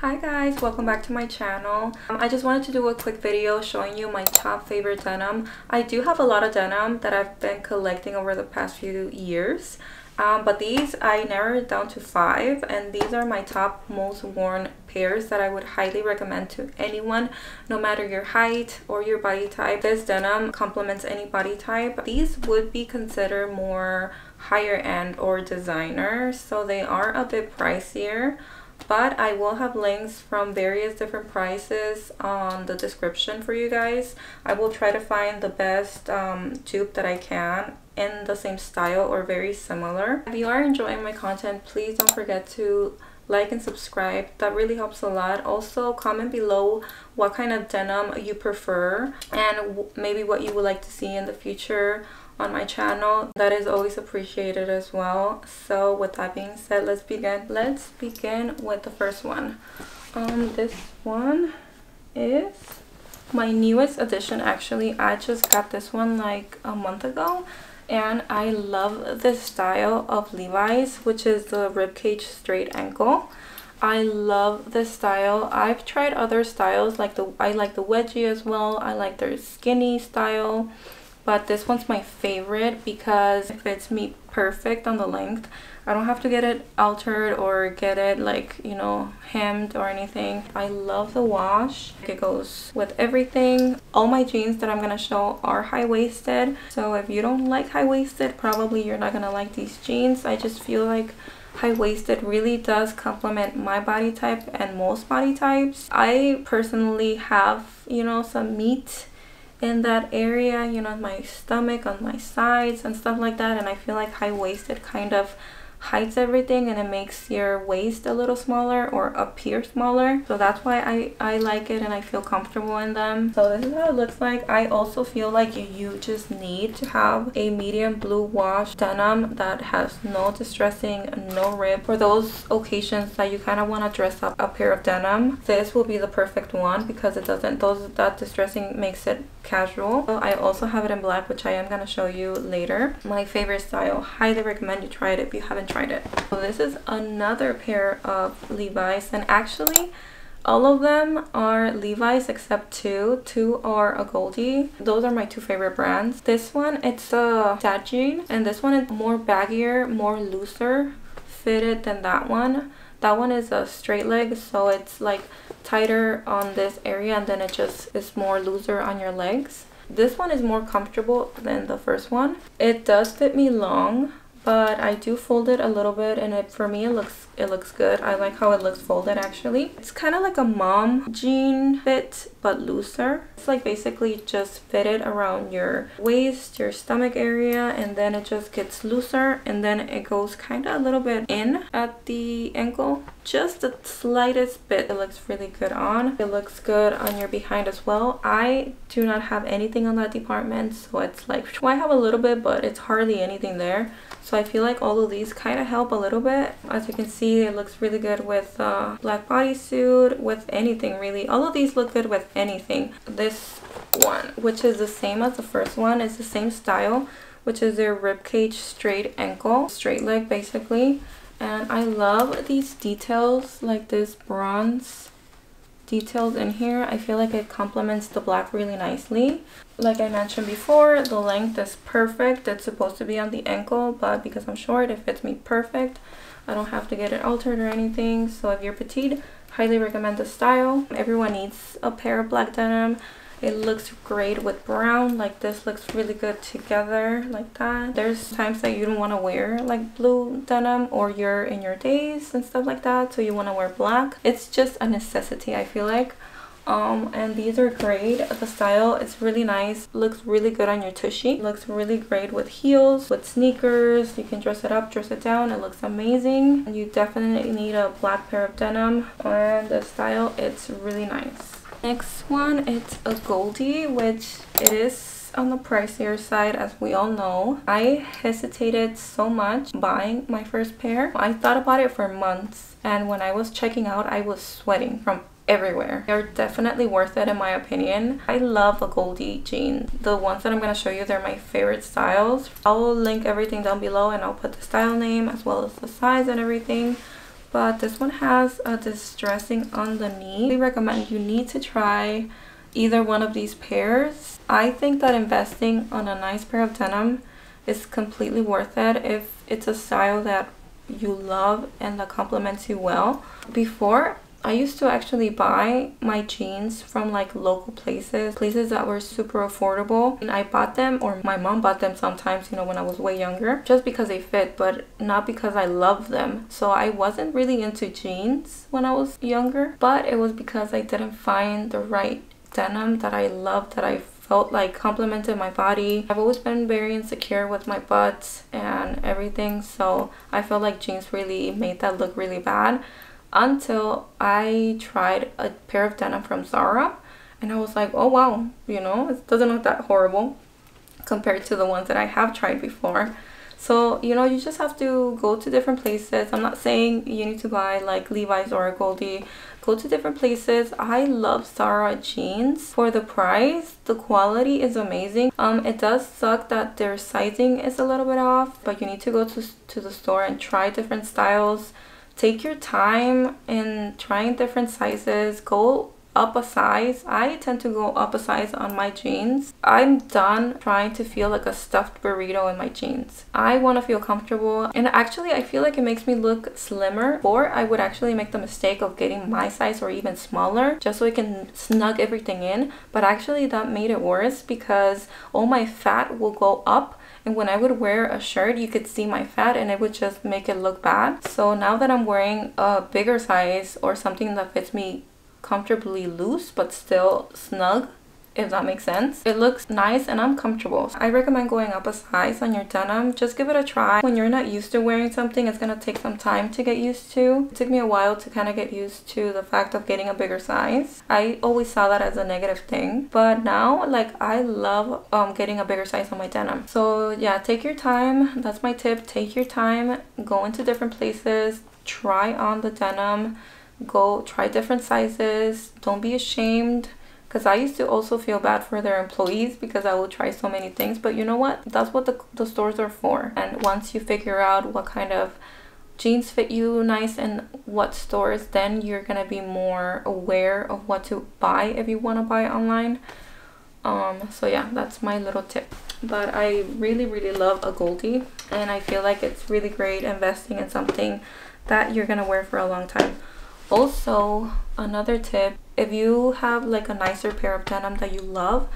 Hi guys, welcome back to my channel. Um, I just wanted to do a quick video showing you my top favorite denim. I do have a lot of denim that I've been collecting over the past few years. Um, but these I narrowed down to five and these are my top most worn pairs that I would highly recommend to anyone no matter your height or your body type. This denim complements any body type. These would be considered more higher end or designer so they are a bit pricier but I will have links from various different prices on the description for you guys. I will try to find the best um, dupe that I can in the same style or very similar. If you are enjoying my content, please don't forget to like and subscribe. That really helps a lot. Also comment below what kind of denim you prefer and maybe what you would like to see in the future on my channel. That is always appreciated as well. So with that being said let's begin. Let's begin with the first one. Um this one is my newest addition actually. I just got this one like a month ago and i love this style of levi's which is the ribcage straight ankle I love this style. I've tried other styles like the I like the wedgie as well. I like their skinny style but this one's my favorite because it fits me perfect on the length I don't have to get it altered or get it like you know hemmed or anything. I love the wash. It goes with everything. All my jeans that I'm gonna show are high-waisted. So if you don't like high-waisted probably you're not gonna like these jeans. I just feel like high-waisted really does complement my body type and most body types. I personally have you know some meat in that area you know my stomach on my sides and stuff like that and I feel like high-waisted kind of hides everything and it makes your waist a little smaller or appear smaller. So that's why I, I like it and I feel comfortable in them. So this is how it looks like. I also feel like you just need to have a medium blue wash denim that has no distressing no rip for those occasions that you kind of want to dress up a pair of denim this will be the perfect one because it doesn't those that distressing makes it casual. I also have it in black which I am going to show you later. My favorite style highly recommend you try it if you haven't tried it. So this is another pair of Levi's and actually all of them are Levi's except two. Two are Agolde. Those are my two favorite brands. This one, it's a dad jean and this one is more baggier, more looser fitted than that one. That one is a straight leg so it's like tighter on this area and then it just is more looser on your legs. This one is more comfortable than the first one. It does fit me long but I do fold it a little bit and it for me it looks it looks good. I like how it looks folded actually. It's kind of like a mom jean fit but looser. It's like basically just fitted around your waist your stomach area and then it just gets looser and then it goes kind of a little bit in at the ankle. Just the slightest bit. It looks really good on. It looks good on your behind as well. I do not have anything on that department so it's like well, I have a little bit but it's hardly anything there. So I feel like all of these kind of help a little bit. As you can see, it looks really good with uh, black bodysuit, with anything really. All of these look good with anything. This one, which is the same as the first one, is the same style, which is their ribcage straight ankle, straight leg basically. And I love these details, like this bronze details in here. I feel like it complements the black really nicely. Like I mentioned before, the length is perfect. It's supposed to be on the ankle, but because I'm short, it fits me perfect. I don't have to get it altered or anything. So if you're petite, highly recommend the style. Everyone needs a pair of black denim. It looks great with brown. Like this looks really good together like that. There's times that you don't want to wear like blue denim or you're in your days and stuff like that. So you want to wear black. It's just a necessity I feel like. Um, and these are great. The style is really nice. Looks really good on your tushy. Looks really great with heels with sneakers. You can dress it up dress it down. It looks amazing. You definitely need a black pair of denim. And the style it's really nice. Next one, it's Agolde, which it is on the pricier side as we all know. I hesitated so much buying my first pair. I thought about it for months. And when I was checking out, I was sweating from everywhere. They're definitely worth it in my opinion. I love Agolde jean. The ones that I'm going to show you, they're my favorite styles. I'll link everything down below and I'll put the style name as well as the size and everything but this one has a distressing on the knee. I recommend you need to try either one of these pairs. I think that investing on a nice pair of denim is completely worth it if it's a style that you love and that complements you well. Before, I used to actually buy my jeans from like local places, places that were super affordable. And I bought them, or my mom bought them sometimes, you know, when I was way younger, just because they fit, but not because I love them. So I wasn't really into jeans when I was younger, but it was because I didn't find the right denim that I loved, that I felt like complimented my body. I've always been very insecure with my butt and everything, so I felt like jeans really made that look really bad until I tried a pair of denim from Zara and I was like, oh wow, you know, it doesn't look that horrible compared to the ones that I have tried before. So, you know, you just have to go to different places. I'm not saying you need to buy like Levi's or Goldie. Go to different places. I love Zara jeans. For the price, the quality is amazing. Um, It does suck that their sizing is a little bit off, but you need to go to, to the store and try different styles take your time in trying different sizes. Go up a size. I tend to go up a size on my jeans. I'm done trying to feel like a stuffed burrito in my jeans. I want to feel comfortable and actually i feel like it makes me look slimmer or i would actually make the mistake of getting my size or even smaller just so i can snug everything in. But actually that made it worse because all my fat will go up and when I would wear a shirt you could see my fat and it would just make it look bad. So now that I'm wearing a bigger size or something that fits me comfortably loose but still snug if that makes sense. It looks nice and I'm comfortable. I recommend going up a size on your denim. Just give it a try. When you're not used to wearing something, it's going to take some time to get used to. It took me a while to kind of get used to the fact of getting a bigger size. I always saw that as a negative thing. But now, like, I love um, getting a bigger size on my denim. So yeah, take your time. That's my tip. Take your time. Go into different places. Try on the denim. Go try different sizes. Don't be ashamed because I used to also feel bad for their employees because I would try so many things but you know what? That's what the, the stores are for. And once you figure out what kind of jeans fit you nice and what stores then you're gonna be more aware of what to buy if you want to buy online. Um so yeah that's my little tip. But I really really love Agolde and I feel like it's really great investing in something that you're gonna wear for a long time. Also another tip if you have like a nicer pair of denim that you love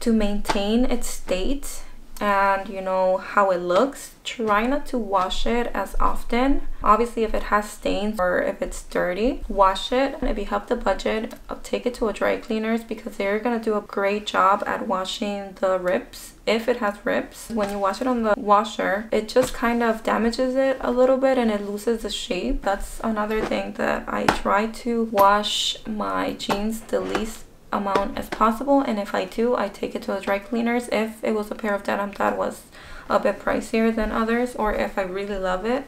to maintain its state and you know how it looks. Try not to wash it as often. Obviously if it has stains or if it's dirty wash it. And if you have the budget take it to a dry cleaners because they're gonna do a great job at washing the rips if it has rips. When you wash it on the washer it just kind of damages it a little bit and it loses the shape. That's another thing that i try to wash my jeans the least amount as possible and if I do I take it to a dry cleaners. If it was a pair of denim that was a bit pricier than others or if I really love it.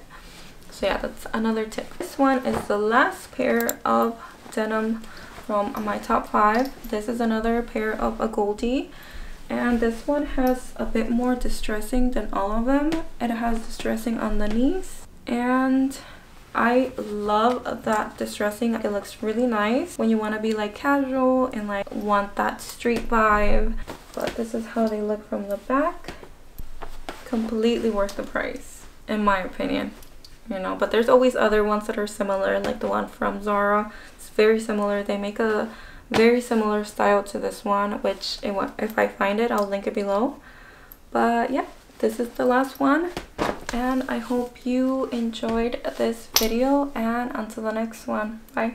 So yeah that's another tip. This one is the last pair of denim from my top five. This is another pair of Agolde and this one has a bit more distressing than all of them. It has distressing on the knees and I love that distressing. It looks really nice when you want to be like casual and like want that street vibe. But this is how they look from the back. Completely worth the price, in my opinion. You know, but there's always other ones that are similar, like the one from Zara. It's very similar. They make a very similar style to this one, which if I find it, I'll link it below. But yeah, this is the last one and I hope you enjoyed this video and until the next one. Bye